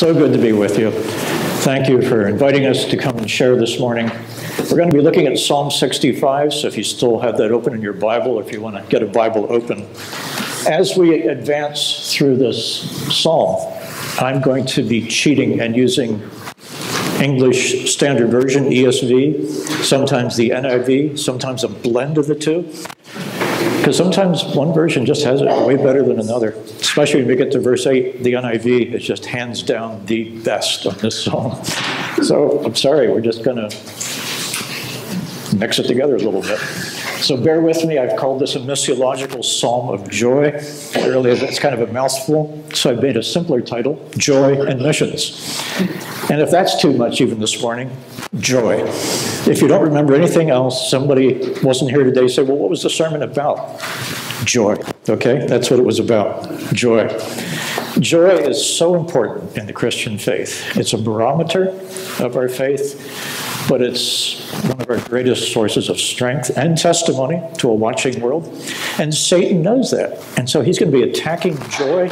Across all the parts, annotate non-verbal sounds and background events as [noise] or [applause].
So good to be with you. Thank you for inviting us to come and share this morning. We're going to be looking at Psalm 65, so if you still have that open in your Bible, if you want to get a Bible open. As we advance through this psalm, I'm going to be cheating and using English Standard Version, ESV, sometimes the NIV, sometimes a blend of the two. Because sometimes one version just has it way better than another, especially when we get to verse 8. The NIV is just hands down the best on this psalm. So I'm sorry, we're just going to mix it together a little bit. So bear with me. I've called this a missiological psalm of joy. Really, it's kind of a mouthful, so I've made a simpler title Joy and Missions. And if that's too much, even this morning, joy. If you don't remember anything else, somebody wasn't here today, say, Well, what was the sermon about? Joy. Okay? That's what it was about. Joy. Joy is so important in the Christian faith. It's a barometer of our faith but it's one of our greatest sources of strength and testimony to a watching world. And Satan knows that. And so he's going to be attacking joy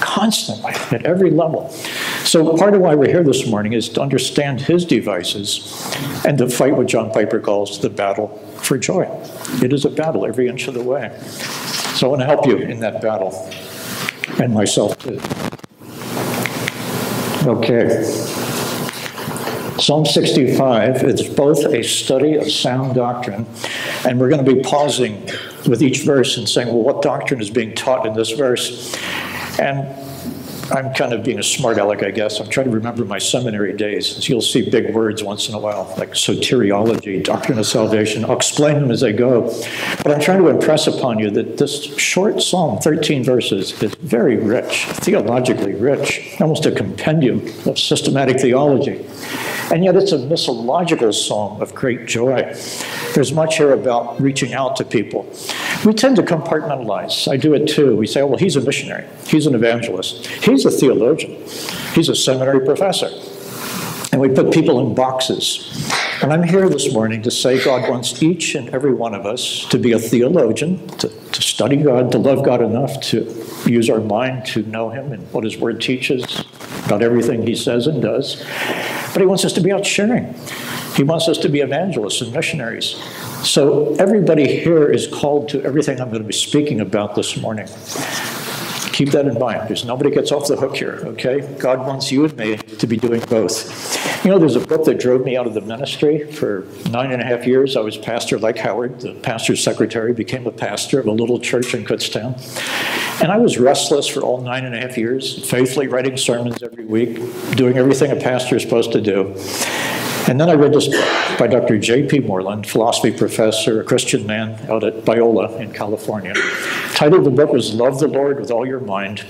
constantly at every level. So part of why we're here this morning is to understand his devices and to fight what John Piper calls the battle for joy. It is a battle every inch of the way. So I want to help you in that battle, and myself too. Okay. Psalm 65 is both a study of sound doctrine, and we're going to be pausing with each verse and saying, well, what doctrine is being taught in this verse? And I'm kind of being a smart aleck, I guess. I'm trying to remember my seminary days. You'll see big words once in a while, like soteriology, doctrine of salvation. I'll explain them as I go. But I'm trying to impress upon you that this short psalm, 13 verses, is very rich, theologically rich, almost a compendium of systematic theology. And yet it's a missiological psalm of great joy. There's much here about reaching out to people. We tend to compartmentalize. I do it too. We say, oh, well, he's a missionary. He's an evangelist. He's a theologian. He's a seminary professor. And we put people in boxes. And I'm here this morning to say God wants each and every one of us to be a theologian, to, to study God, to love God enough to use our mind to know Him and what His Word teaches about everything He says and does. But He wants us to be out sharing. He wants us to be evangelists and missionaries. So everybody here is called to everything I'm going to be speaking about this morning. Keep that in mind because nobody gets off the hook here, okay? God wants you and me to be doing both. You know, there's a book that drove me out of the ministry for nine and a half years. I was pastor like Howard, the pastor's secretary, became a pastor of a little church in Kutztown. And I was restless for all nine and a half years, faithfully writing sermons every week, doing everything a pastor is supposed to do. And then I read this book by Dr. J.P. Moreland, philosophy professor, a Christian man out at Biola in California. The title of the book was Love the Lord with All Your Mind.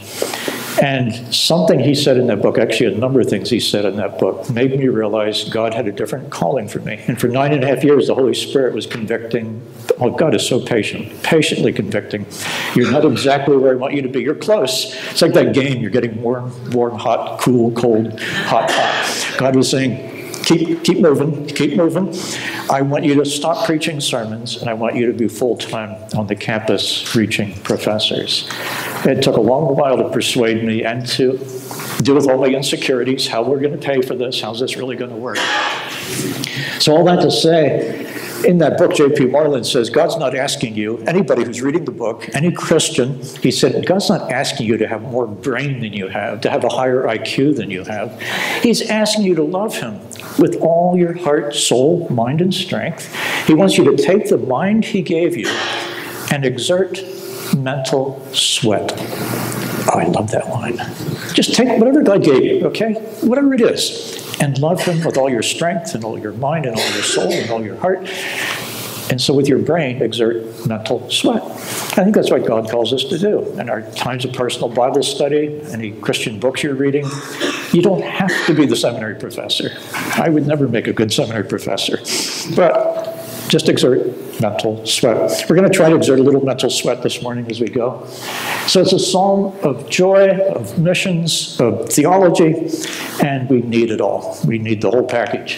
And something he said in that book, actually a number of things he said in that book, made me realize God had a different calling for me. And for nine and a half years, the Holy Spirit was convicting. Oh, God is so patient, patiently convicting. You're not exactly where I want you to be. You're close. It's like that game. You're getting warm, warm, hot, cool, cold, hot, hot. God was saying, keep, keep moving, keep moving. I want you to stop preaching sermons, and I want you to be full time on the campus reaching professors. It took a long while to persuade me and to deal with all my insecurities, how we're going to pay for this, how's this really going to work. So, all that to say, in that book, J.P. Moreland says, God's not asking you, anybody who's reading the book, any Christian, he said, God's not asking you to have more brain than you have, to have a higher IQ than you have. He's asking you to love Him with all your heart, soul, mind, and strength. He wants you to take the mind He gave you and exert mental sweat. Oh, I love that line. Just take whatever God gave you, okay? Whatever it is and love Him with all your strength and all your mind and all your soul and all your heart. And so, with your brain, exert mental sweat. I think that's what God calls us to do. In our times of personal Bible study, any Christian books you're reading, you don't have to be the seminary professor. I would never make a good seminary professor. But just exert mental sweat. We're going to try to exert a little mental sweat this morning as we go. So it's a psalm of joy, of missions, of theology, and we need it all. We need the whole package.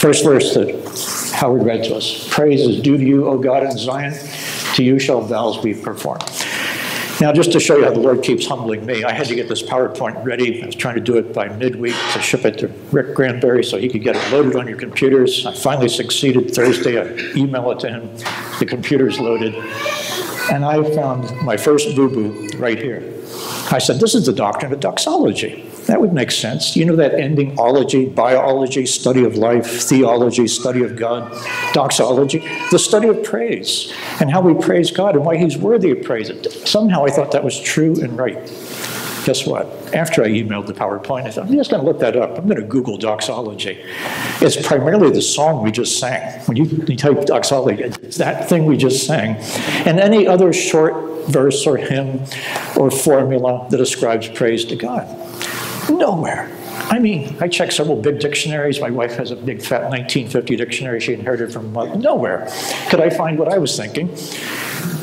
First verse that Howard read to us Praise is due to you, O God in Zion. To you shall vows be performed. Now, just to show you how the Lord keeps humbling me, I had to get this PowerPoint ready. I was trying to do it by midweek to ship it to Rick Granberry so he could get it loaded on your computers. I finally succeeded Thursday. I email it to him. The computer's loaded. And I found my first boo-boo right here. I said, this is the doctrine of doxology. That would make sense. You know that ending ology, biology, study of life, theology, study of God, doxology, the study of praise and how we praise God and why he's worthy of praise. Somehow I thought that was true and right. Guess what? After I emailed the PowerPoint, I thought, I'm just going to look that up. I'm going to Google doxology. It's primarily the song we just sang. When you, you type doxology, it's that thing we just sang. And any other short verse or hymn or formula that ascribes praise to God. Nowhere. I mean, I checked several big dictionaries. My wife has a big fat 1950 dictionary she inherited from mother. Nowhere could I find what I was thinking.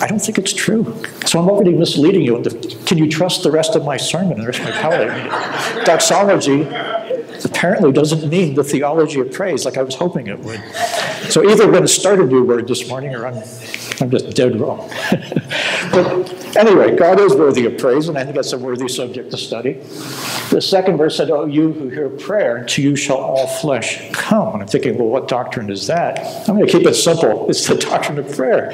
I don't think it's true. So I'm already misleading you. Can you trust the rest of my sermon and the rest of my palate? [laughs] Doxology apparently doesn't mean the theology of praise like I was hoping it would. So either we're going to start a new word this morning or I'm I'm just dead wrong. [laughs] but anyway, God is worthy of praise, and I think that's a worthy subject to study. The second verse said, Oh, you who hear prayer, to you shall all flesh come. And I'm thinking, well, what doctrine is that? I'm going to keep it simple. It's the doctrine of prayer.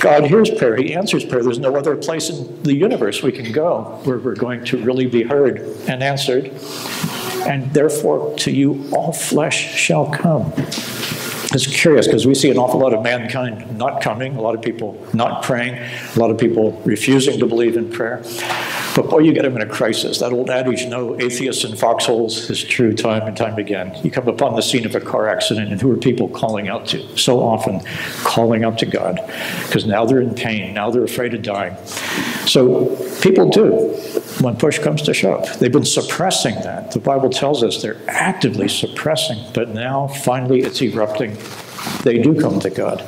God hears prayer, He answers prayer. There's no other place in the universe we can go where we're going to really be heard and answered. And therefore, to you all flesh shall come. It's curious because we see an awful lot of mankind not coming, a lot of people not praying, a lot of people refusing to believe in prayer. But boy, you get them in a crisis. That old adage, no atheists in foxholes, is true time and time again. You come upon the scene of a car accident, and who are people calling out to? So often calling out to God because now they're in pain, now they're afraid of dying. So people do when push comes to shove. They've been suppressing that. The Bible tells us they're actively suppressing, but now finally it's erupting they do come to God.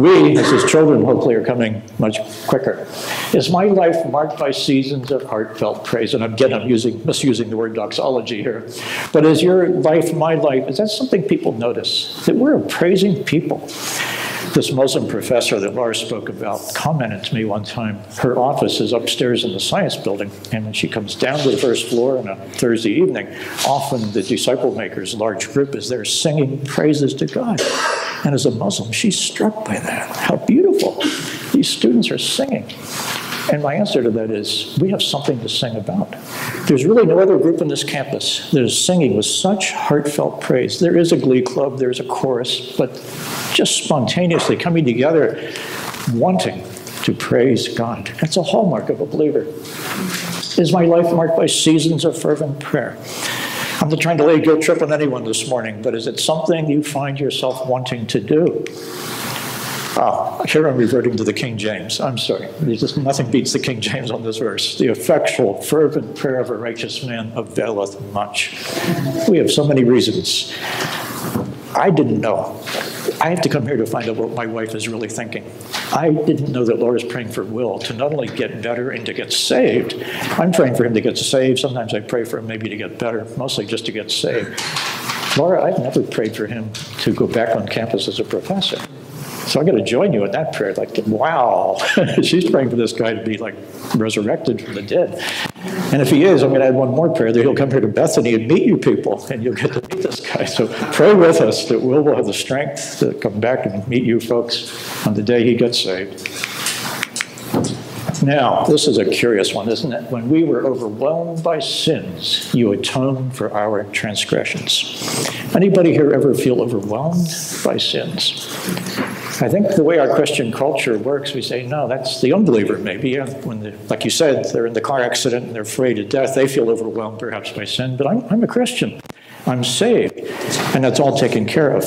We, as his children, hopefully are coming much quicker. Is my life marked by seasons of heartfelt praise? And again, I'm using, misusing the word doxology here. But is your life, my life, is that something people notice? That we're praising people this Muslim professor that Laura spoke about commented to me one time. Her office is upstairs in the science building, and when she comes down to the first floor on a Thursday evening, often the disciple makers, large group, is there singing praises to God. And as a Muslim, she's struck by that. How beautiful. These students are singing. And my answer to that is we have something to sing about. There's really no other group on this campus that is singing with such heartfelt praise. There is a glee club, there's a chorus, but just spontaneously coming together, wanting to praise God. That's a hallmark of a believer. Is my life marked by seasons of fervent prayer? I'm not trying to lay a guilt trip on anyone this morning, but is it something you find yourself wanting to do? Oh, here I'm reverting to the King James. I'm sorry. Just, nothing beats the King James on this verse. The effectual, fervent prayer of a righteous man availeth much. We have so many reasons. I didn't know. I have to come here to find out what my wife is really thinking. I didn't know that Laura's praying for Will to not only get better and to get saved. I'm praying for him to get saved. Sometimes I pray for him maybe to get better, mostly just to get saved. Laura, I've never prayed for him to go back on campus as a professor. So I got to join you in that prayer. Like, wow, [laughs] she's praying for this guy to be like resurrected from the dead. And if he is, I'm going to add one more prayer that he'll come here to Bethany and meet you people, and you'll get to meet this guy. So pray with us that Will will have the strength to come back and meet you folks on the day he gets saved. Now, this is a curious one, isn't it? When we were overwhelmed by sins, you atoned for our transgressions. Anybody here ever feel overwhelmed by sins? I think the way our Christian culture works, we say, no, that's the unbeliever, maybe. When, like you said, they're in the car accident and they're afraid of death, they feel overwhelmed perhaps by sin, but I'm, I'm a Christian. I'm saved, and that's all taken care of.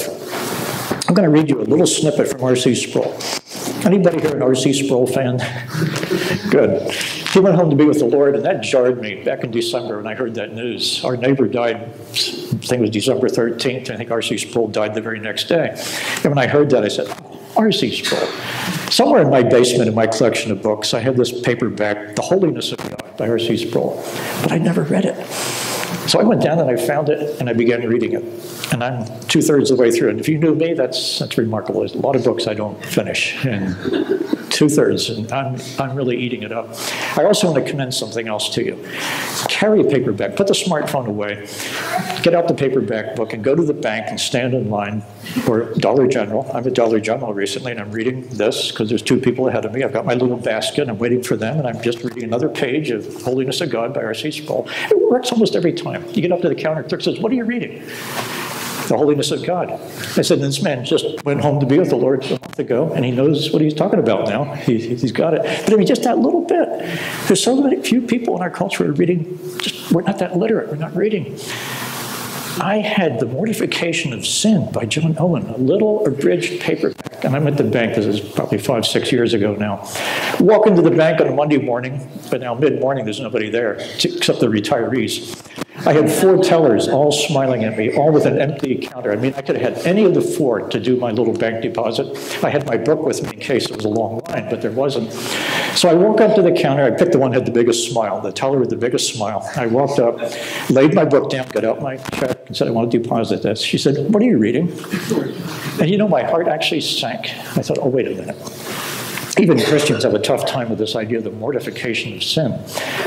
I'm going to read you a little snippet from R.C. Sproul. Anybody here an R.C. Sproul fan? [laughs] Good. He went home to be with the Lord, and that jarred me back in December when I heard that news. Our neighbor died, I think it was December 13th. I think R.C. Sproul died the very next day. And when I heard that, I said, R.C. Sproul. Somewhere in my basement in my collection of books, I had this paperback, The Holiness of God by R.C. Sproul, but I'd never read it. So I went down and I found it and I began reading it. And I'm two thirds of the way through. And if you knew me, that's, that's remarkable. There's a lot of books I don't finish in two two-thirds, and I'm, I'm really eating it up. I also want to commend something else to you. Carry a paperback, put the smartphone away, get out the paperback book, and go to the bank and stand in line or Dollar General. I'm at Dollar General recently, and I'm reading this because there's two people ahead of me. I've got my little basket, and I'm waiting for them, and I'm just reading another page of Holiness of God by R.C. Sproul. It works almost every time. You get up to the counter, clerk says, what are you reading? The holiness of God. I said, this man just went home to be with the Lord a month ago, and he knows what he's talking about now. He, has got it. But I mean, just that little bit. There's so many few people in our culture are reading, just, we're not that literate, we're not reading. I had The Mortification of Sin by John Owen, a little abridged paperback. And I'm at the bank, this is probably five, six years ago now. Walk into the bank on a Monday morning, but now mid morning, there's nobody there except the retirees. I had four tellers all smiling at me, all with an empty counter. I mean, I could have had any of the four to do my little bank deposit. I had my book with me in case it was a long line, but there wasn't. So I walk up to the counter. I picked the one had the biggest smile, the teller with the biggest smile. I walked up, laid my book down, got out my check, and said, I want to deposit this. She said, What are you reading? And you know, my heart actually sank. I thought, Oh, wait a minute even Christians have a tough time with this idea of the mortification of sin.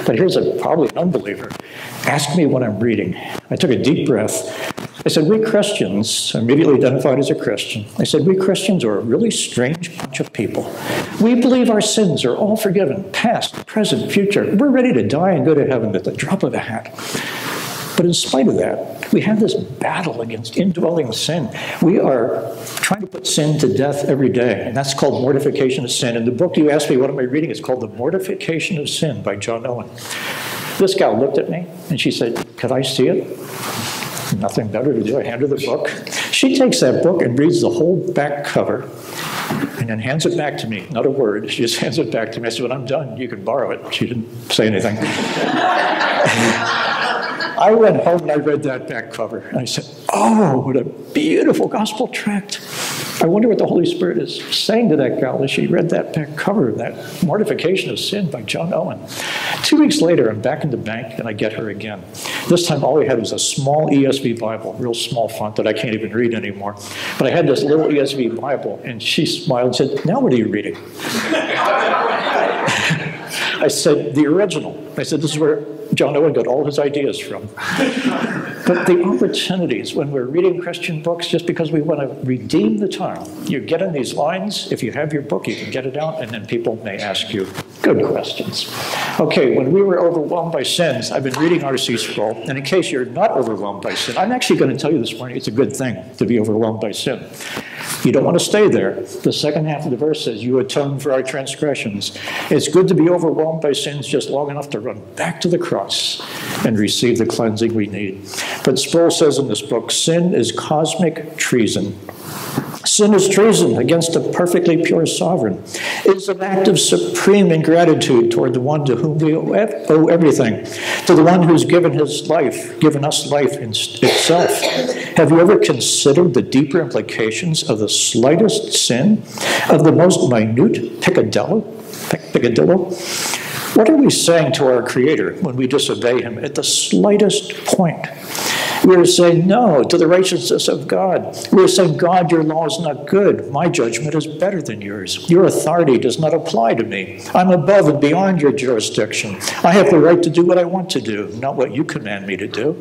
But here's a probably an unbeliever. Ask me what I'm reading. I took a deep breath. I said, we Christians, immediately identified as a Christian, I said, we Christians are a really strange bunch of people. We believe our sins are all forgiven, past, present, future. We're ready to die and go to heaven at the drop of a hat. But in spite of that, we have this battle against indwelling sin. We are trying to put sin to death every day, and that's called mortification of sin. And the book you asked me, what am I reading? It's called The Mortification of Sin by John Owen. This gal looked at me and she said, Could I see it? Nothing better to do. I hand her the book. She takes that book and reads the whole back cover and then hands it back to me. Not a word. She just [laughs] hands it back to me. I said, When I'm done, you can borrow it. She didn't say anything. [laughs] I went home and I read that back cover. And I said, Oh, what a beautiful gospel tract. I wonder what the Holy Spirit is saying to that gal as she read that back cover, that Mortification of Sin by John Owen. Two weeks later, I'm back in the bank and I get her again. This time, all we had was a small ESV Bible, real small font that I can't even read anymore. But I had this little ESV Bible, and she smiled and said, Now what are you reading? [laughs] I said, The original. I said, This is where John Owen got all his ideas from. [laughs] but the opportunities when we're reading Christian books, just because we want to redeem the time, you get in these lines, if you have your book, you can get it out, and then people may ask you good questions. Okay, when we were overwhelmed by sins, I've been reading R.C. Sproul, and in case you're not overwhelmed by sin, I'm actually going to tell you this morning it's a good thing to be overwhelmed by sin. You don't want to stay there. The second half of the verse says, You atone for our transgressions. It's good to be overwhelmed by sins just long enough to run back to the cross and receive the cleansing we need. But Sproul says in this book, sin is cosmic treason. Sin is treason against a perfectly pure sovereign. It is an act of supreme ingratitude toward the one to whom we owe everything, to the one who's given his life, given us life in itself. Have you ever considered the deeper implications of the slightest sin, of the most minute peccadillo? Peccadillo? What are we saying to our Creator when we disobey Him at the slightest point? We're saying no to the righteousness of God. We're saying, God, your law is not good. My judgment is better than yours. Your authority does not apply to me. I'm above and beyond your jurisdiction. I have the right to do what I want to do, not what you command me to do.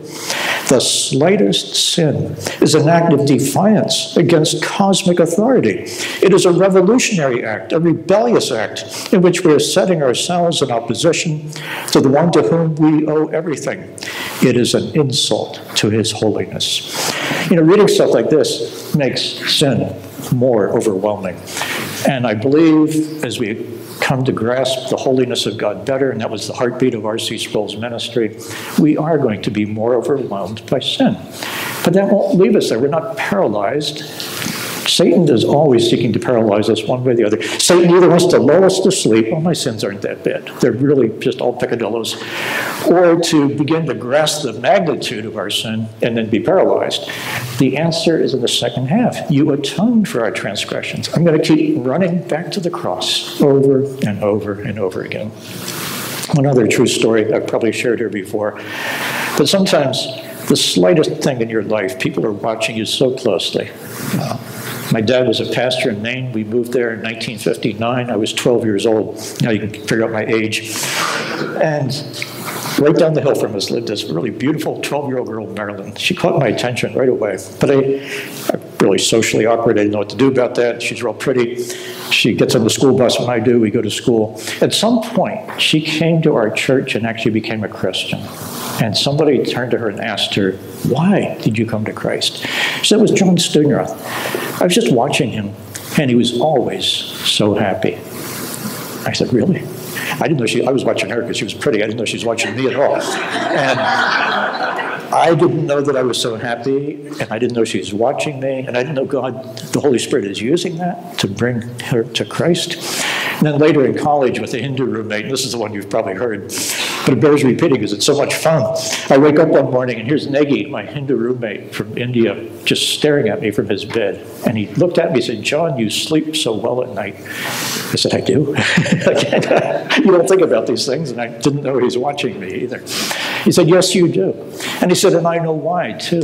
The slightest sin is an act of defiance against cosmic authority. It is a revolutionary act, a rebellious act, in which we are setting ourselves in opposition to the one to whom we owe everything. It is an insult to his holiness. You know, reading stuff like this makes sin more overwhelming. And I believe as we come to grasp the holiness of God better, and that was the heartbeat of R.C. Sproul's ministry, we are going to be more overwhelmed by sin. But that won't leave us there. We're not paralyzed Satan is always seeking to paralyze us one way or the other. Satan either wants to lull us to sleep, oh, my sins aren't that bad. They're really just all peccadillos. Or to begin to grasp the magnitude of our sin and then be paralyzed. The answer is in the second half. You atoned for our transgressions. I'm going to keep running back to the cross over and over and over again. One other true story I've probably shared here before. But sometimes the slightest thing in your life, people are watching you so closely. Uh, My dad was a pastor in Maine. We moved there in 1959. I was 12 years old. Now you can figure out my age. And right down the hill from us lived this really beautiful 12-year-old girl, Marilyn. She caught my attention right away. But I, I'm really socially awkward. I didn't know what to do about that. She's real pretty. She gets on the school bus when I do. We go to school. At some point, she came to our church and actually became a Christian. And somebody turned to her and asked her, why did you come to Christ? She said, it was John Studenroth. I was just watching him, and he was always so happy. I said, really? I didn't know she, I was watching her because she was pretty. I didn't know she was watching me at all. And I didn't know that I was so happy, and I didn't know she was watching me, and I didn't know God, the Holy Spirit is using that to bring her to Christ. And then later in college with a Hindu roommate, and this is the one you've probably heard, but it bears repeating because it's so much fun. I wake up one morning and here's Negi, my Hindu roommate from India, just staring at me from his bed. And he looked at me and said, John, you sleep so well at night. I said, I do. [laughs] you don't think about these things, and I didn't know he was watching me either. He said, Yes, you do. And he said, And I know why, too.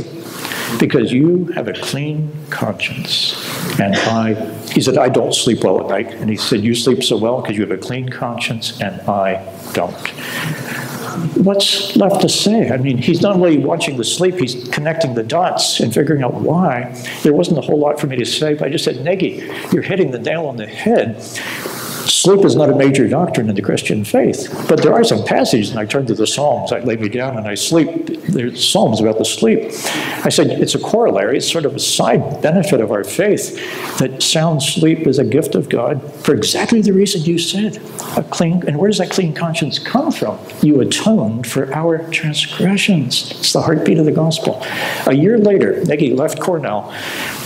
Because you have a clean conscience. And I, he said, I don't sleep well at night. And he said, You sleep so well because you have a clean conscience, and I don't what's left to say? I mean, he's not only watching the sleep, he's connecting the dots and figuring out why. There wasn't a whole lot for me to say, but I just said, Negi, you're hitting the nail on the head. Sleep is not a major doctrine in the Christian faith, but there are some passages, and I turn to the Psalms. I lay me down and I sleep. There's Psalms about the sleep. I said it's a corollary, it's sort of a side benefit of our faith that sound sleep is a gift of God for exactly the reason you said. A clean, and where does that clean conscience come from? You atoned for our transgressions. It's the heartbeat of the gospel. A year later, Negi left Cornell.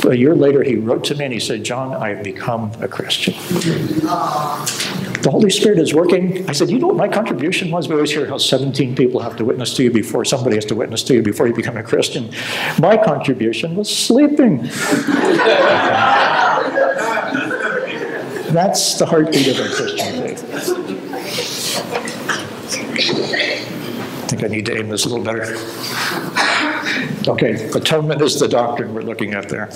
A year later, he wrote to me and he said, John, I have become a Christian. Uh-huh. The Holy Spirit is working. I said, you know what my contribution was? We always hear how 17 people have to witness to you before somebody has to witness to you before you become a Christian. My contribution was sleeping. That's the heartbeat of our Christian faith. I think I need to aim this a little better. Okay, atonement is the doctrine we're looking at there.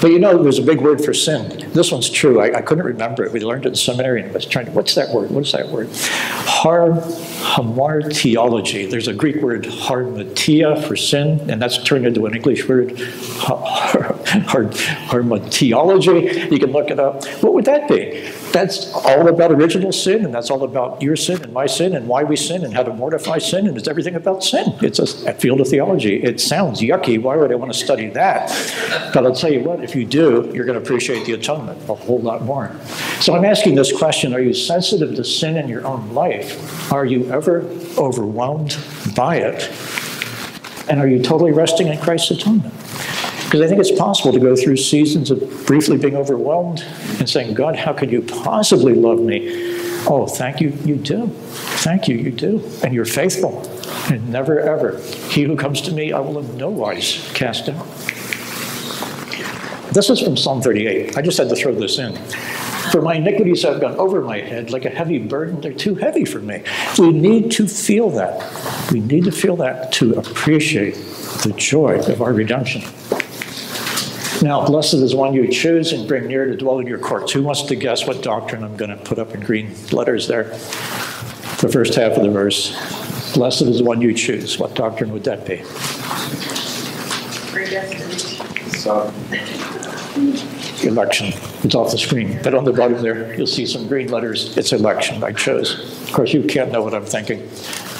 But you know, there's a big word for sin. This one's true. I, I couldn't remember it. We learned it in seminary, and was trying to, what's that word? What is that word? Har, hamartiology. There's a Greek word, hamartia, for sin, and that's turned into an English word, [laughs] har, har. You can look it up. What would that be? That's all about original sin, and that's all about your sin and my sin, and why we sin, and how to mortify sin, and it's everything about sin. It's a, field of theology. It sounds yucky. Why would I want to study that? But I'll tell you what, if you do, you're going to appreciate the atonement a whole lot more. So I'm asking this question Are you sensitive to sin in your own life? Are you ever overwhelmed by it? And are you totally resting in Christ's atonement? Because I think it's possible to go through seasons of briefly being overwhelmed and saying, God, how could you possibly love me? Oh, thank you, you do. Thank you, you do. And you're faithful. And never, ever. He who comes to me, I will in no wise cast out. This is from Psalm 38. I just had to throw this in. For my iniquities have gone over my head like a heavy burden. They're too heavy for me. We need to feel that. We need to feel that to appreciate the joy of our redemption. Now, blessed is one you choose and bring near to dwell in your courts. Who wants to guess what doctrine I'm going to put up in green letters there? The first half of the verse. Blessed is the one you choose. What doctrine would that be? Election. It's off the screen. But on the bottom there, you'll see some green letters. It's election. I chose. Of course, you can't know what I'm thinking.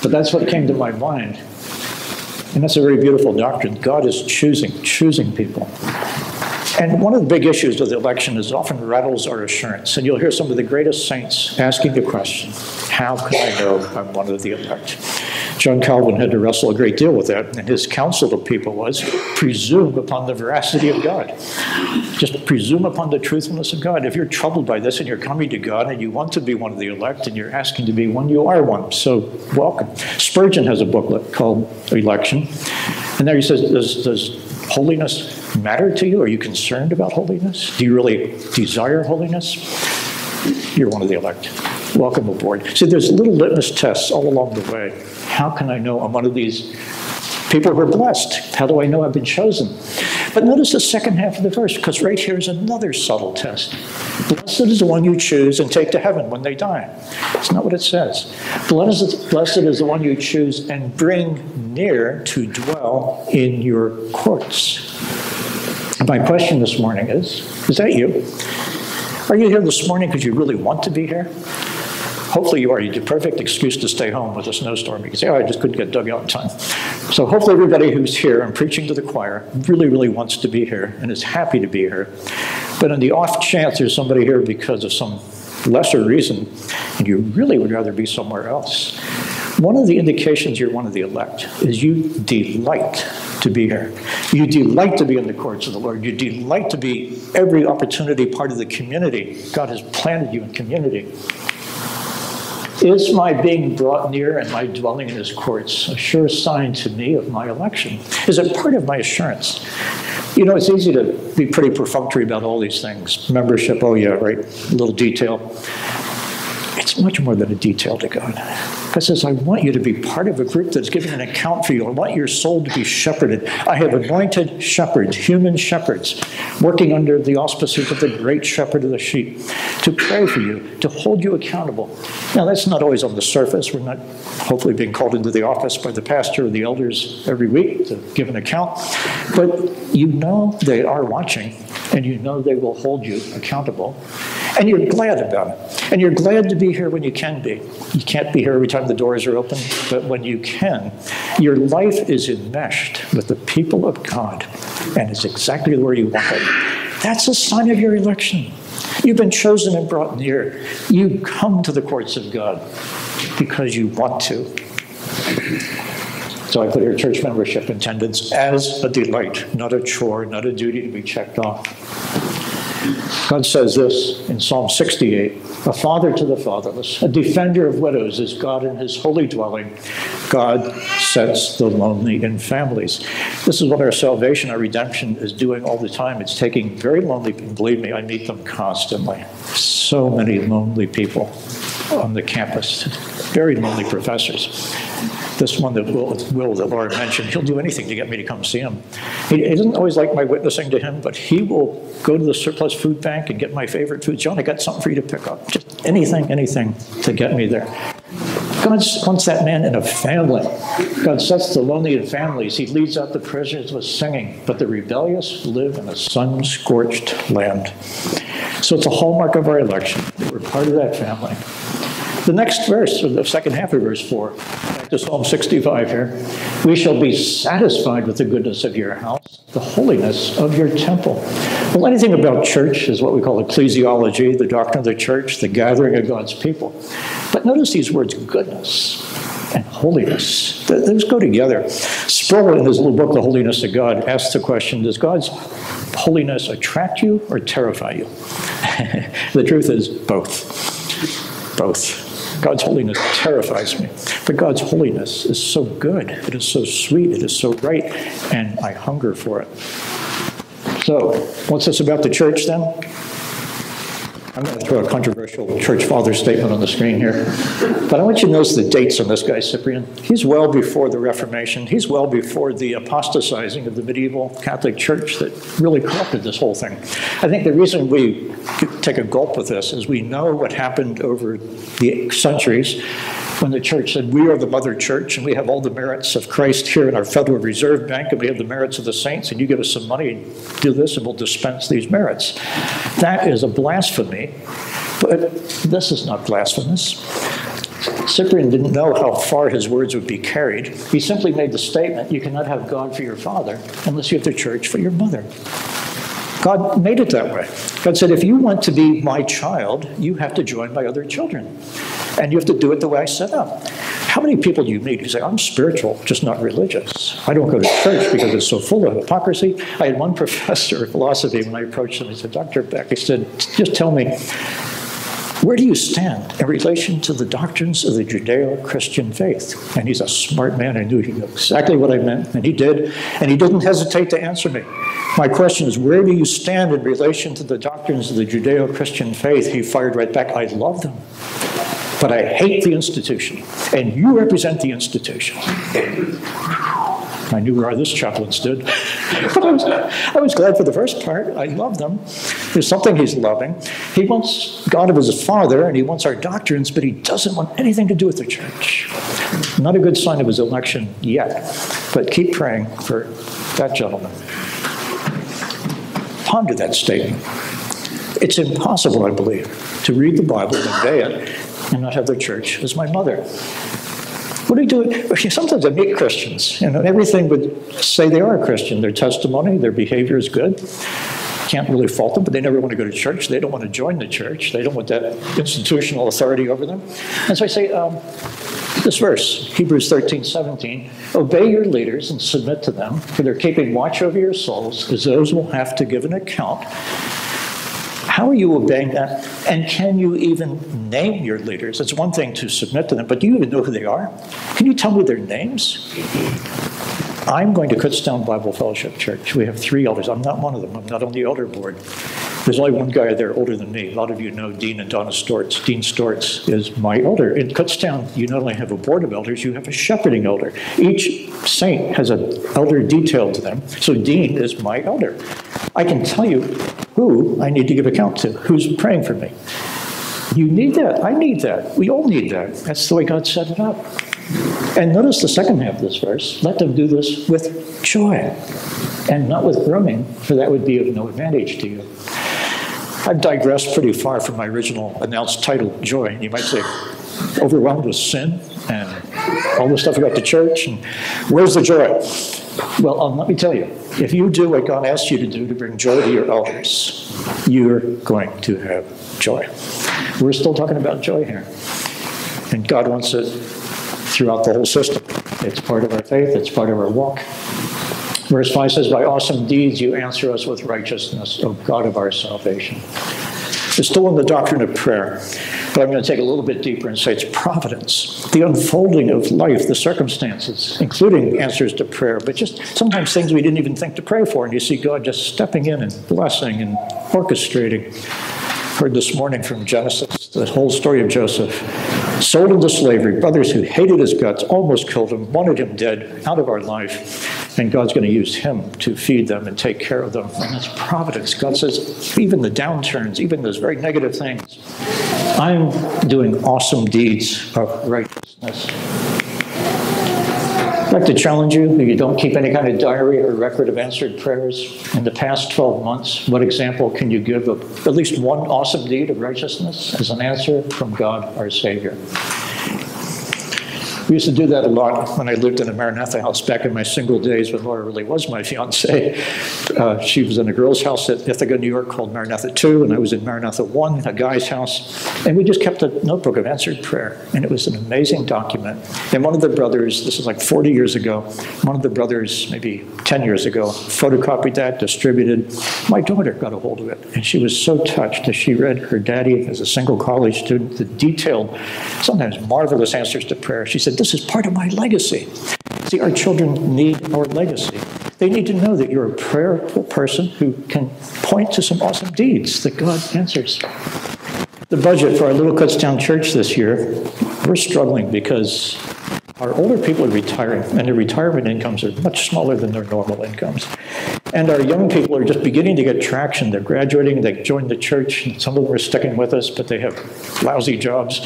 But that's what came to my mind. And that's a very beautiful doctrine. God is choosing, choosing people. And one of the big issues with the election is often rattles our assurance. And you'll hear some of the greatest saints asking the question, how can I know I'm one of the elect? John Calvin had to wrestle a great deal with that, and his counsel to people was presume upon the veracity of God. Just presume upon the truthfulness of God. If you're troubled by this and you're coming to God and you want to be one of the elect and you're asking to be one, you are one. So welcome. Spurgeon has a booklet called Election, and there he says, does, does holiness matter to you? Are you concerned about holiness? Do you really desire holiness? You're one of the elect. Welcome aboard. So there's little litmus tests all along the way. How can I know I'm one of these People who are blessed. How do I know I've been chosen? But notice the second half of the verse, because right here is another subtle test. Blessed is the one you choose and take to heaven when they die. It's not what it says. Blessed is the one you choose and bring near to dwell in your courts. My question this morning is Is that you? Are you here this morning because you really want to be here? Hopefully you are. You get perfect excuse to stay home with a snowstorm You can say, oh, I just couldn't get dug out in time. So hopefully everybody who's here and preaching to the choir really, really wants to be here and is happy to be here. But in the off chance there's somebody here because of some lesser reason, and you really would rather be somewhere else, one of the indications you're one of the elect is you delight to be here. You delight to be in the courts of the Lord. You delight to be every opportunity part of the community. God has planted you in community. Is my being brought near and my dwelling in his courts a sure sign to me of my election? Is it part of my assurance? You know, it's easy to be pretty perfunctory about all these things. Membership, oh yeah, right, little detail. It's much more than a detail to God. God says, I want you to be part of a group that's giving an account for you. I want your soul to be shepherded. I have anointed shepherds, human shepherds, working under the auspices of the great shepherd of the sheep, to pray for you, to hold you accountable. Now, that's not always on the surface. We're not hopefully being called into the office by the pastor or the elders every week to give an account. But you know they are watching, and you know they will hold you accountable. And you're glad about it. And you're glad to be here when you can be. You can't be here every time the doors are open, but when you can, your life is enmeshed with the people of God, and it's exactly where you want it. That's a sign of your election. You've been chosen and brought near. You come to the courts of God because you want to. So I put your church membership attendance as a delight, not a chore, not a duty to be checked off. God says this in Psalm 68 A father to the fatherless, a defender of widows is God in his holy dwelling. God sets the lonely in families. This is what our salvation, our redemption is doing all the time. It's taking very lonely people. Believe me, I meet them constantly. So many lonely people on the campus, very lonely professors this one that Will, Will that Laura mentioned, he'll do anything to get me to come see him. He, doesn't always like my witnessing to him, but he will go to the surplus food bank and get my favorite food. John, I got something for you to pick up. Just anything, anything to get me there. God wants that man in a family. God sets the lonely in families. He leads out the prisoners with singing, but the rebellious live in a sun scorched land. So it's a hallmark of our election. We're part of that family. The next verse, or the second half of verse 4, back to Psalm 65 here. We shall be satisfied with the goodness of your house, the holiness of your temple. Well, anything about church is what we call ecclesiology, the doctrine of the church, the gathering of God's people. But notice these words goodness and holiness. Those go together. Sproul, in his little book, The Holiness of God, asks the question Does God's holiness attract you or terrify you? [laughs] the truth is both. Both. God's holiness terrifies me. But God's holiness is so good. It is so sweet. It is so right. And I hunger for it. So, what's this about the church then? I'm going to throw a controversial church father statement on the screen here. But I want you to notice the dates on this guy, Cyprian. He's well before the Reformation. He's well before the apostatizing of the medieval Catholic Church that really corrupted this whole thing. I think the reason we take a gulp with this is we know what happened over the centuries when the church said, We are the mother church and we have all the merits of Christ here in our Federal Reserve Bank and we have the merits of the saints, and you give us some money and do this and we'll dispense these merits. That is a blasphemy, but this is not blasphemous. Cyprian didn't know how far his words would be carried. He simply made the statement you cannot have God for your father unless you have the church for your mother. God made it that way. God said, if you want to be my child, you have to join my other children. And you have to do it the way I set up. How many people do you meet who say, I'm spiritual, just not religious? I don't go to church because it's so full of hypocrisy. I had one [laughs] professor of philosophy when I approached him, he said, Dr. Beck, he said, just tell me, where do you stand in relation to the doctrines of the Judeo Christian faith? And he's a smart man. I knew he knew exactly what I meant, and he did. And he didn't hesitate to answer me. My question is, where do you stand in relation to the doctrines of the Judeo Christian faith? He fired right back, I love them, but I hate the institution. And you represent the institution. I knew where this chaplains did. [laughs] but I was, I was glad for the first part. I love them. There's something he's loving. He wants God of his father, and he wants our doctrines, but he doesn't want anything to do with the church. Not a good sign of his election yet, but keep praying for that gentleman. Ponder that statement. It's impossible, I believe, to read the Bible and obey it and not have the church as my mother. What do you do? Sometimes I meet Christians, and everything would say they are a Christian. Their testimony, their behavior is good. Can't really fault them, but they never want to go to church. They don't want to join the church. They don't want that institutional authority over them. And so I say, um, this verse, Hebrews 13, 17, obey your leaders and submit to them, for they're keeping watch over your souls, because those will have to give an account. How are you obeying that? And can you even name your leaders? It's one thing to submit to them, but do you even know who they are? Can you tell me their names? I'm going to Kutztown Bible Fellowship Church. We have three elders. I'm not one of them. I'm not on the elder board. There's only one guy there older than me. A lot of you know Dean and Donna Storts. Dean Storts is my elder. In Kutztown, you not only have a board of elders, you have a shepherding elder. Each saint has an elder detailed to them. So Dean is my elder. I can tell you who I need to give account to, who's praying for me. You need that. I need that. We all need that. That's the way God set it up. And notice the second half of this verse let them do this with joy and not with groaning, for that would be of no advantage to you. I've digressed pretty far from my original announced title, Joy. And you might say, overwhelmed with sin and all the stuff about the church, and where's the joy? Well, um, let me tell you, if you do what God asks you to do to bring joy to your elders, you're going to have joy. We're still talking about joy here. And God wants it throughout the whole system. It's part of our faith, it's part of our walk. Verse 5 says, By awesome deeds you answer us with righteousness, O God of our salvation. It's still in the doctrine of prayer, but I'm going to take a little bit deeper and say it's providence, the unfolding of life, the circumstances, including answers to prayer, but just sometimes things we didn't even think to pray for, and you see God just stepping in and blessing and orchestrating. Heard this morning from Genesis, the whole story of Joseph. Sold into slavery, brothers who hated his guts, almost killed him, wanted him dead, out of our life. And God's going to use him to feed them and take care of them. And that's providence. God says, even the downturns, even those very negative things, I'm doing awesome deeds of righteousness. I'd like to challenge you that you don't keep any kind of diary or record of answered prayers. In the past 12 months, what example can you give of at least one awesome deed of righteousness as an answer from God our Savior? We used to do that a lot when I lived in a Maranatha house back in my single days when Laura really was my fiance. Uh, she was in a girl's house at Ithaca, New York called Maranatha 2, and I was in Maranatha 1, a guy's house. And we just kept a notebook of answered prayer, and it was an amazing document. And one of the brothers, this is like 40 years ago, one of the brothers, maybe 10 years ago, photocopied that, distributed. My daughter got a hold of it, and she was so touched as she read her daddy as a single college student, the detailed, sometimes marvelous answers to prayer. She said, this is part of my legacy. See, our children need our legacy. They need to know that you're a prayerful person who can point to some awesome deeds that God answers. The budget for our Little Kutztown Church this year, we're struggling because our older people are retiring, and their retirement incomes are much smaller than their normal incomes. And our young people are just beginning to get traction. They're graduating, they joined the church, some of them are sticking with us, but they have lousy jobs.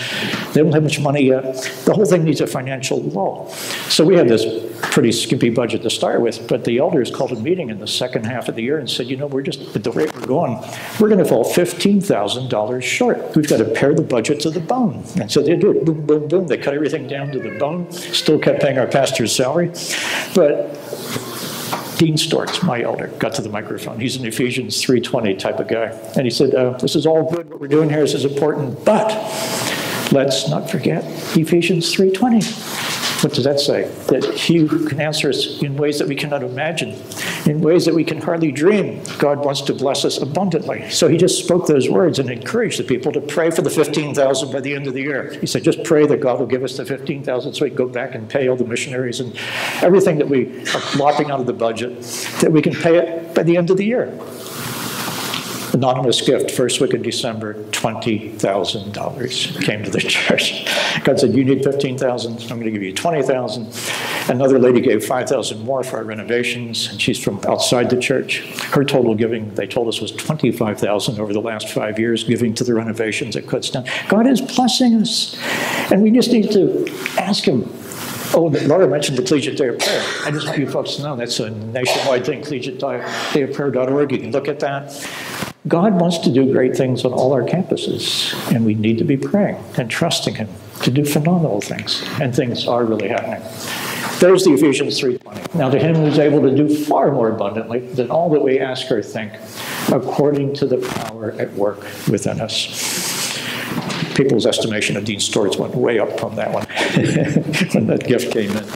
They don't have much money yet. The whole thing needs a financial lull. So we have this pretty skimpy budget to start with, but the elders called a meeting in the second half of the year and said, you know, we're just, at the rate we're going, we're going to fall $15,000 short. We've got to pare the budget to the bone. And so they do it, boom, boom, boom. They cut everything down to the bone, still kept paying our pastor's salary. But Dean Storts, my elder, got to the microphone. He's an Ephesians 3.20 type of guy. And he said, uh, this is all good, what we're doing here this is important, but let's not forget Ephesians 3.20. What does that say? That he can answer us in ways that we cannot imagine, in ways that we can hardly dream. God wants to bless us abundantly. So he just spoke those words and encouraged the people to pray for the 15,000 by the end of the year. He said, just pray that God will give us the 15,000 so we can go back and pay all the missionaries and everything that we are lopping out of the budget, that we can pay it by the end of the year anonymous gift, first week of December, $20,000 came to the [laughs] church. God said, you need 15,000, I'm going to give you 20,000. Another lady gave 5,000 more for our renovations, and she's from outside the church. Her total giving, they told us, was 25,000 over the last five years, giving to the renovations at Kutztown. God is blessing us, and we just need to ask Him. Oh, Laura mentioned the Collegiate Day of Prayer. I just want you folks to know that's a nationwide thing, collegiatedayofprayer.org. You can look at that. God wants to do great things on all our campuses, and we need to be praying and trusting Him to do phenomenal things, and things are really happening. There's the Ephesians 3.20. Now to him who's able to do far more abundantly than all that we ask or think, according to the power at work within us. People's estimation of Dean Storrs went way up from that one [laughs] when that gift came in.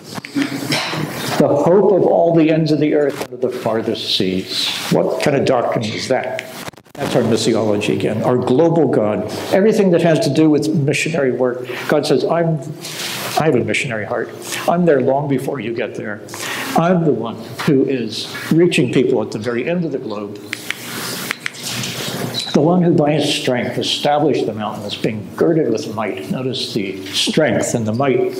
The hope of all the ends of the earth under the farthest seas. What kind of doctrine is that? That's our missiology again, our global God. Everything that has to do with missionary work, God says, I'm, I have a missionary heart. I'm there long before you get there. I'm the one who is reaching people at the very end of the globe. The one who by his strength established the mountains, being girded with might. Notice the strength and the might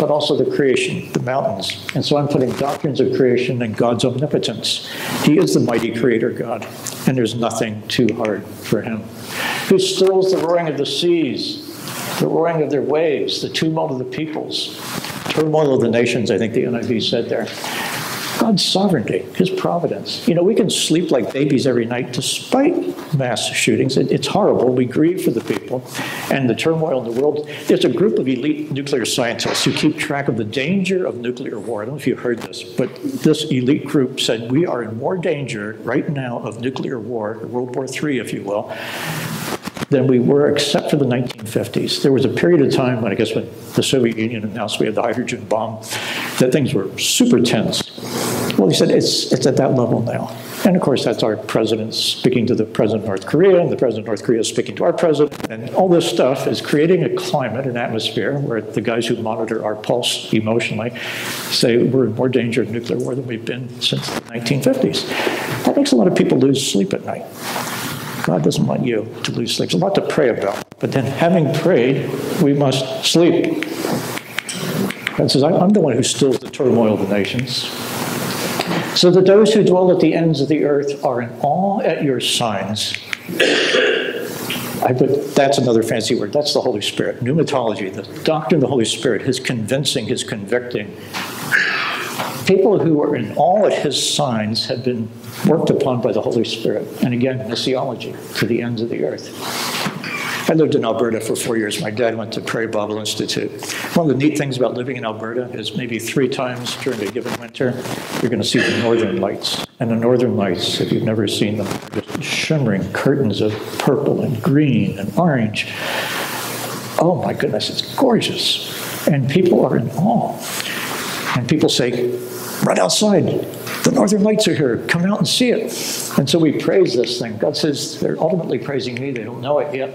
but also the creation, the mountains. And so I'm putting doctrines of creation and God's omnipotence. He is the mighty creator God, and there's nothing too hard for him. Who stills the roaring of the seas, the roaring of their waves, the tumult of the peoples, turmoil of the nations, I think the NIV said there. God's sovereignty, His providence. You know, we can sleep like babies every night despite mass shootings. It, it's horrible. We grieve for the people and the turmoil in the world. There's a group of elite nuclear scientists who keep track of the danger of nuclear war. I don't know if you heard this, but this elite group said we are in more danger right now of nuclear war, World War III, if you will, than we were except for the 1950s. There was a period of time when I guess when the Soviet Union announced we had the hydrogen bomb, that things were super tense. Well, he said it's, it's at that level now. And of course, that's our president speaking to the president of North Korea, and the president of North Korea speaking to our president. And all this stuff is creating a climate, an atmosphere, where the guys who monitor our pulse emotionally say we're in more danger of nuclear war than we've been since the 1950s. That makes a lot of people lose sleep at night. God doesn't want you to lose sleep. There's a lot to pray about. But then, having prayed, we must sleep. God says, I'm the one who stills the turmoil of the nations. So that those who dwell at the ends of the earth are in awe at your signs. I put, that's another fancy word. That's the Holy Spirit. Pneumatology, the doctrine of the Holy Spirit, his convincing, his convicting. People who are in awe at his signs have been worked upon by the Holy Spirit. And again, missiology to the ends of the earth. I lived in Alberta for four years. My dad went to Prairie Bible Institute. One of the neat things about living in Alberta is maybe three times during a given winter, you're going to see the northern lights. And the northern lights, if you've never seen them, just shimmering curtains of purple and green and orange. Oh my goodness, it's gorgeous. And people are in awe. And people say, run outside. The northern lights are here. Come out and see it. And so we praise this thing. God says they're ultimately praising me. They don't know it yet.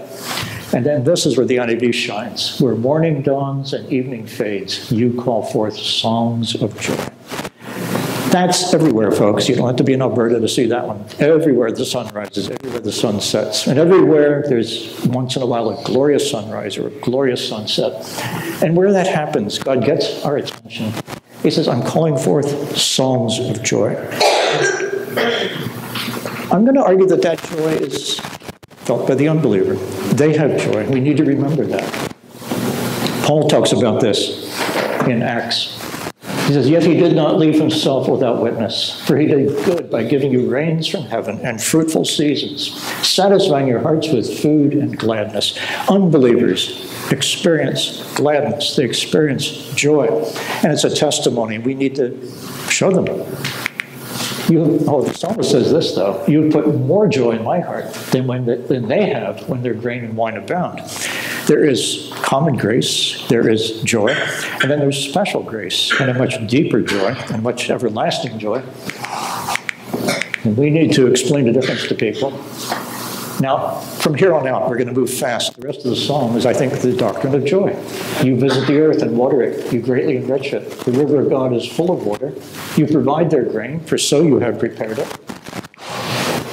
And then this is where the NIV shines. Where morning dawns and evening fades, you call forth songs of joy. That's everywhere, folks. You don't have to be in Alberta to see that one. Everywhere the sun rises, everywhere the sun sets. And everywhere there's once in a while a glorious sunrise or a glorious sunset. And where that happens, God gets our attention he says, I'm calling forth songs of joy. I'm going to argue that that joy is felt by the unbeliever. They have joy. We need to remember that. Paul talks about this in Acts. He says, Yet he did not leave himself without witness, for he did good by giving you rains from heaven and fruitful seasons, satisfying your hearts with food and gladness. Unbelievers experience gladness, they experience joy. And it's a testimony. We need to show them. You, oh, the psalmist says this, though. You put more joy in my heart than, when the, than they have when their grain and wine abound. There is common grace, there is joy, and then there's special grace, and a much deeper joy, and much everlasting joy. And we need to explain the difference to people. Now, from here on out, we're going to move fast. The rest of the psalm is, I think, the doctrine of joy. You visit the earth and water it. You greatly enrich it. The river of God is full of water. You provide their grain, for so you have prepared it.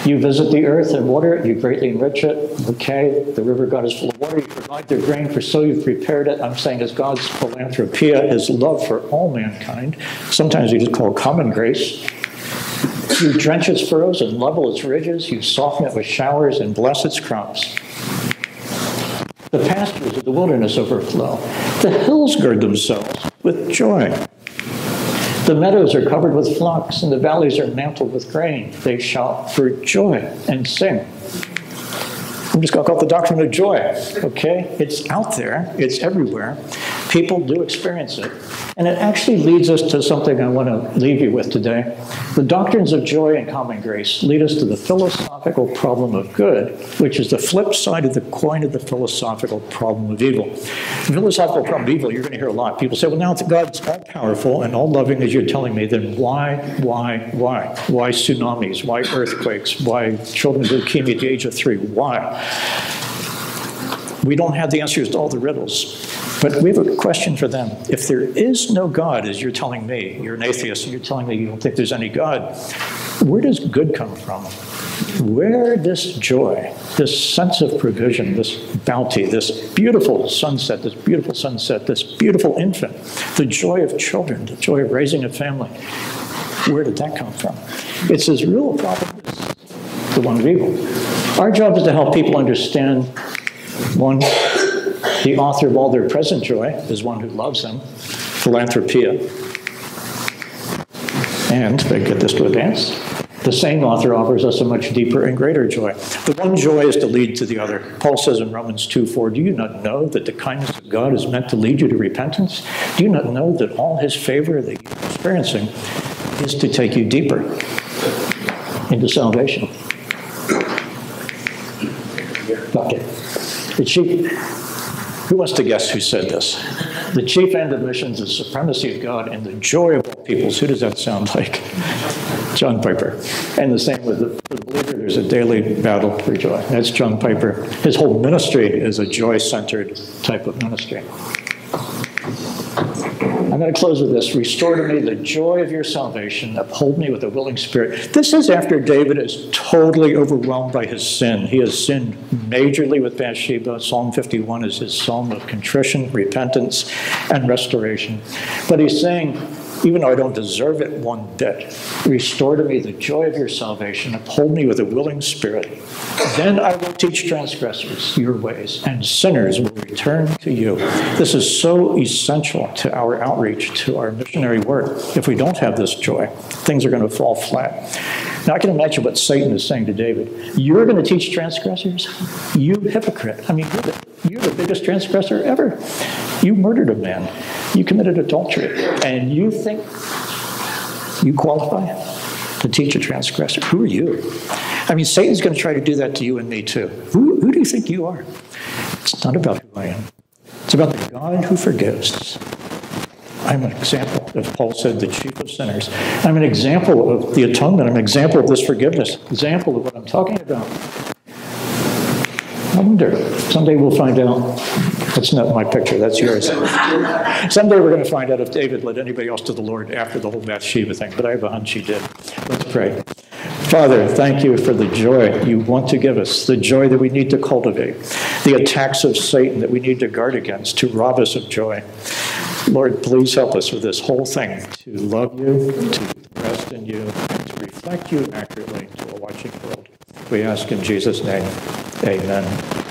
You visit the earth and water it, you greatly enrich it. Okay, the river God is full of water, you provide their grain, for so you've prepared it. I'm saying as God's philanthropia, his love for all mankind. Sometimes you just call common grace. You drench its furrows and level its ridges, you soften it with showers and bless its crops. The pastures of the wilderness overflow. The hills gird themselves with joy. The meadows are covered with flocks, and the valleys are mantled with grain. They shout for joy and sing. I'm just going to call it the doctrine of joy, okay? It's out there, it's everywhere. People do experience it. And it actually leads us to something I want to leave you with today. The doctrines of joy and common grace lead us to the philosophical problem of good, which is the flip side of the coin of the philosophical problem of evil. The philosophical problem of evil, you're going to hear a lot. People say, well, now that God's all powerful and all loving as you're telling me, then why, why, why? Why tsunamis? Why earthquakes? Why children with leukemia at the age of three? Why? We don't have the answers to all the riddles. But we have a question for them. If there is no God, as you're telling me, you're an atheist, and you're telling me you don't think there's any God, where does good come from? Where this joy, this sense of provision, this bounty, this beautiful sunset, this beautiful sunset, this beautiful infant, the joy of children, the joy of raising a family, where did that come from? It's as real a problem as the one of evil. Our job is to help people understand one, the author of all their present joy is one who loves them, philanthropia. And, if I get this to advance, the same author offers us a much deeper and greater joy. The one joy is to lead to the other. Paul says in Romans 2 4, Do you not know that the kindness of God is meant to lead you to repentance? Do you not know that all his favor that you're experiencing is to take you deeper into salvation? Okay. The chief, who wants to guess who said this? The chief end of missions is supremacy of God and the joy of all peoples. Who does that sound like? John Piper. And the same with the, the believer, there's a daily battle for joy. That's John Piper. His whole ministry is a joy centered type of ministry. I'm going to close with this. Restore to me the joy of your salvation. Uphold me with a willing spirit. This is after David is totally overwhelmed by his sin. He has sinned majorly with Bathsheba. Psalm 51 is his psalm of contrition, repentance, and restoration. But he's saying, even though I don't deserve it one bit. Restore to me the joy of your salvation. Uphold me with a willing spirit. Then I will teach transgressors your ways, and sinners will return to you. This is so essential to our outreach, to our missionary work. If we don't have this joy, things are going to fall flat. Now, I can imagine what Satan is saying to David. You're going to teach transgressors? You hypocrite. I mean, you're the biggest transgressor ever. You murdered a man. You committed adultery. And you think you qualify to teach a transgressor? Who are you? I mean, Satan's going to try to do that to you and me too. Who, who do you think you are? It's not about who I am. It's about the God who forgives. I'm an example, as Paul said, the chief of sinners. I'm an example of the atonement. I'm an example of this forgiveness, example of what I'm talking about. I wonder, someday we'll find out. That's not my picture, that's yours. Someday we're going to find out if David led anybody else to the Lord after the whole Bathsheba thing, but I have a hunch he did. Let's pray. Father, thank you for the joy you want to give us, the joy that we need to cultivate, the attacks of Satan that we need to guard against to rob us of joy. Lord, please help us with this whole thing to love you, to rest in you, and to reflect you accurately to a watching world. We ask in Jesus' name, amen.